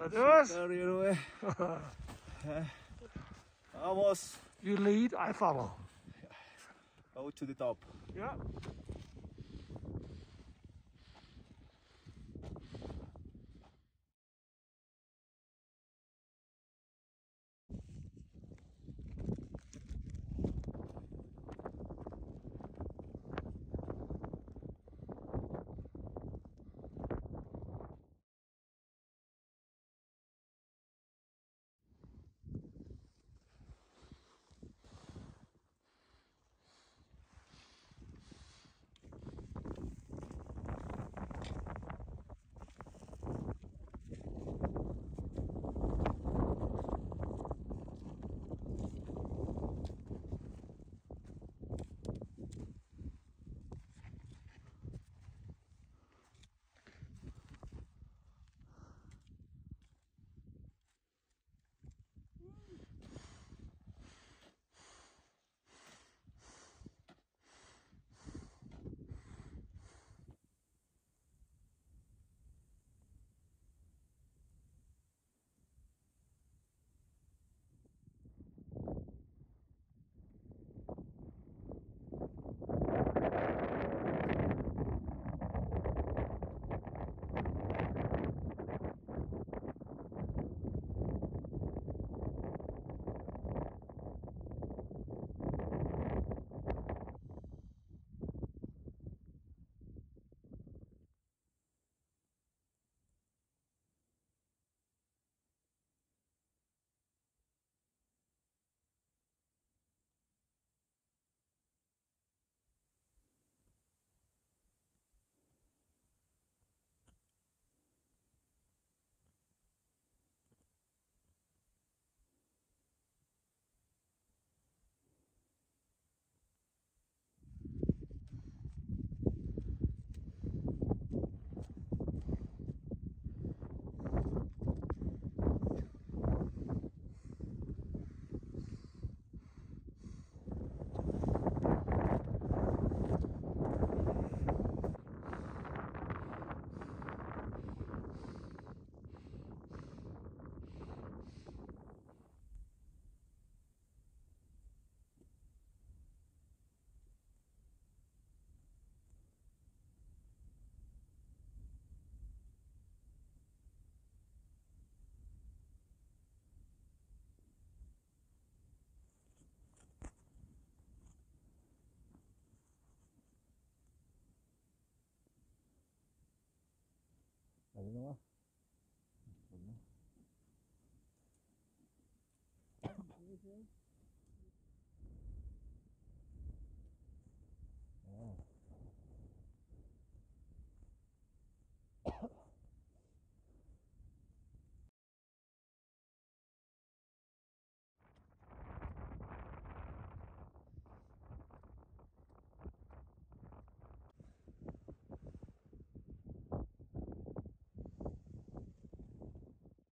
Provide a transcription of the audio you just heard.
Away. Almost You lead, I follow. go to the top. Yeah. here.